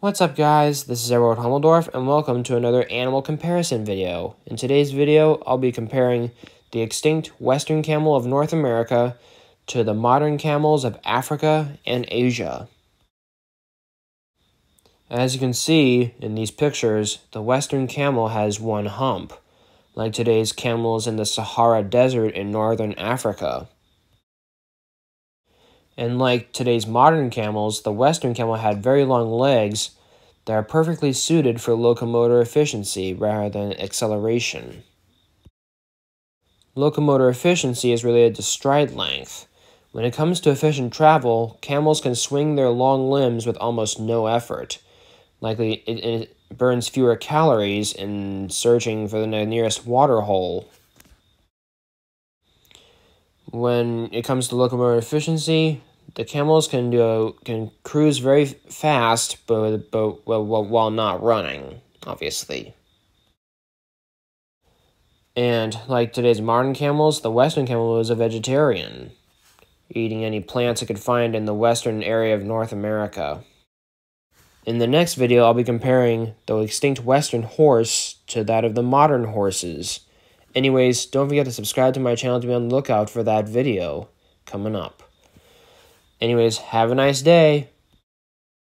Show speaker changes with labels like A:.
A: What's up guys, this is Edward Hummeldorf and welcome to another animal comparison video. In today's video, I'll be comparing the extinct western camel of North America to the modern camels of Africa and Asia. As you can see in these pictures, the western camel has one hump, like today's camels in the Sahara Desert in northern Africa. And like today's modern camels, the Western camel had very long legs that are perfectly suited for locomotor efficiency rather than acceleration. Locomotor efficiency is related to stride length. When it comes to efficient travel, camels can swing their long limbs with almost no effort. Likely, it, it burns fewer calories in searching for the nearest water hole. When it comes to locomotor efficiency, the camels can do can cruise very fast, but but well, while not running, obviously. And like today's modern camels, the western camel was a vegetarian, eating any plants it could find in the western area of North America. In the next video, I'll be comparing the extinct western horse to that of the modern horses. Anyways, don't forget to subscribe to my channel to be on the lookout for that video coming up. Anyways, have a nice day.